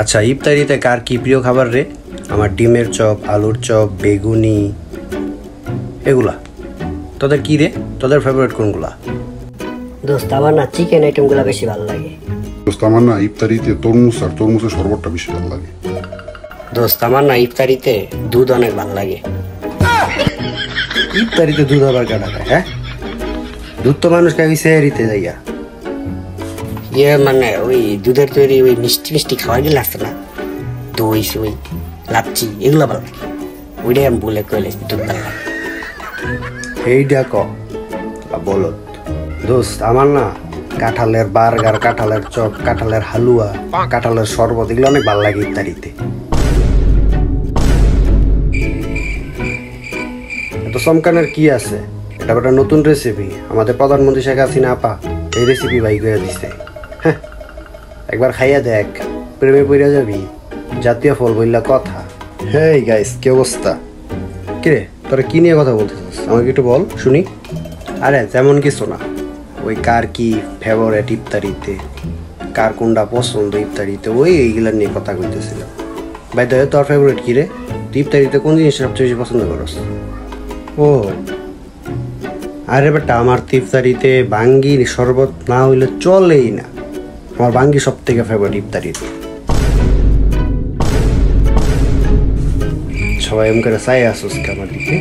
আচ্ছা ইফতারিতে কার কি প্রিয় খাবার রে? আমার ডিমের চপ আলুর চপ বেগুনি এগুলা। তোদের কি রে? তোদের ফেভারিট কোনগুলা? দোস্ত আমার না চিকেন আইটেমগুলো বেশি ভালো লাগে। দোস্ত আমার না ইফতারিতে তরমুজ আর তরমুজের শরবতটা বেশি ভালো লাগে। দোস্ত আমার না ইফতারিতে দুধ অনেক ভালো লাগে। ইফতারিতে দুধ আবার কাটা হ্যাঁ? দুধ তো মানুষ খাই সেহারিতে যাইয়া। ইয়ে মানে ওই দুধের তৈরি ওই মিষ্টি মিষ্টি খাওয়া গেলে আসছে না? দই, সই, লাচ্ছি, এগুলো ভালো লাগে। ওইটাই আমি বলে কইলে দুধ ভালো লাগে। এইটা ক বলত দোস্ত, আমার না কাঁঠালের বার্গার, কাঁঠালের চপ, কাঁঠালের হালুয়া, কাঁঠালের শরবত এগুলো অনেক ভালো লাগে ইত্যাদিতে। এত চমকানের কি আছে? এটা একটা নতুন রেসিপি আমাদের প্রধানমন্ত্রী শেখ হাসিনা আপা এই রেসিপি ভাই করে দিছে। একবার খাইয়া দেখ প্রেমে পড়ে যাবি জাতীয় ফল বললা কথা। হেই গাইস কি অবস্থা? কিরে তোরা কি নিয়ে কথা বলতেছিস আমাকে একটু বল শুনি। আরে তেমন কিছু না। ওই কার কি ফেভারেট ইফতারিতে কার কোনটা পছন্দ ইফতারিতে ওই এইগুলা নিয়ে কথা কইতেছিল ভাই দয়া তোর ফেভারিট কি রে? তুই ইফতারিতে কোন জিনিসটা সবচেয়ে বেশি পছন্দ করস? ও। আরে বেটা আমার তো ইফতারিতে বাঙ্গির শরবত না হইলে চলেই না। আমার বাঙ্গি সব থেকে ফেভারিট ইফতারি সবাই এম করে চাই আসুস আমার দিকে।